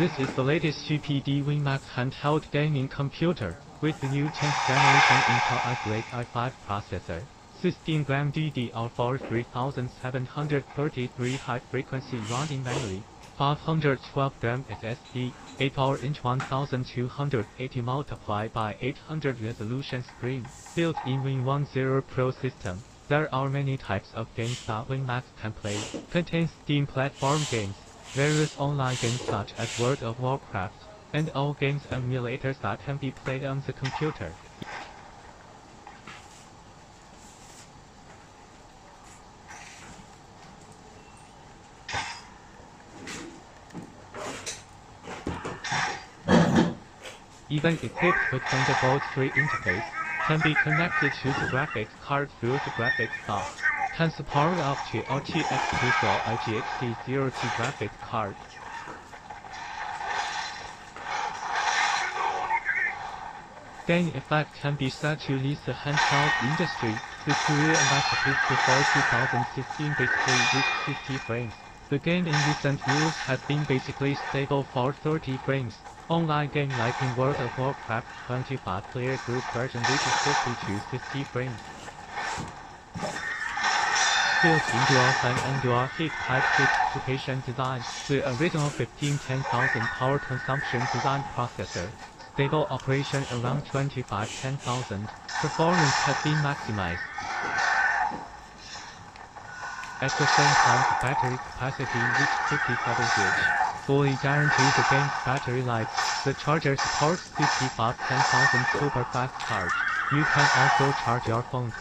This is the latest GPD WinMax handheld gaming computer with the new 10th generation Intel Ice Lake i5 processor. 16 gram DDR4 3733 high-frequency running memory, 512 gram SSD, 8 power inch 1280 multiplied by 800 resolution screen, built-in Win10 Pro system. There are many types of games that WinMax can play. Contains Steam platform games, various online games such as World of Warcraft, and all games emulators that can be played on the computer. Even equipped with Thunderbolt 3 interface, can be connected to the graphics card through the graphics hub. Can support up to RTX 2 IGXT 0 T graphics card. Gain effect can be set to lead the handheld industry. The Korea masterpiece before 2016 basically reached 50 frames. The game in recent years has been basically stable for 30 frames. Online game like in World of Warcraft 25 player group version reaches 50 to 60 frames. Built-in dual fan and dual heat pipe specification design, the original 15-10000 power consumption design processor, stable operation around 25-10000, performance has been maximized. At the same time the battery capacity reached 57 gauge. Fully guarantees game's battery life. The charger supports 55 10000 super fast charge. You can also charge your phone.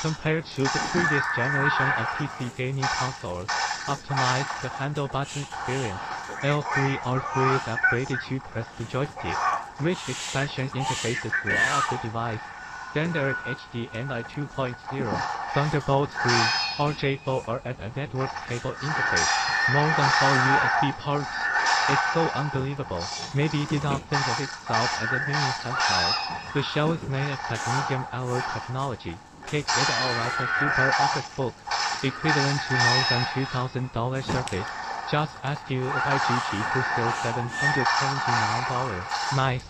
Compared to the previous generation of PC gaming consoles, optimized the handle button experience. L3 R3 is upgraded to press the joystick. Rich expansion interfaces throughout the device. Standard HDMI 2.0, Thunderbolt 3, RJ4 or at a network cable interface. More than 4 USB ports. It's so unbelievable. Maybe did not think of itself as a mini handheld. The shell is made of magnesium alloy technology. Take it all as a super office book, equivalent to more than $2,000 surface. Just ask you if IGG for still $779. Nice.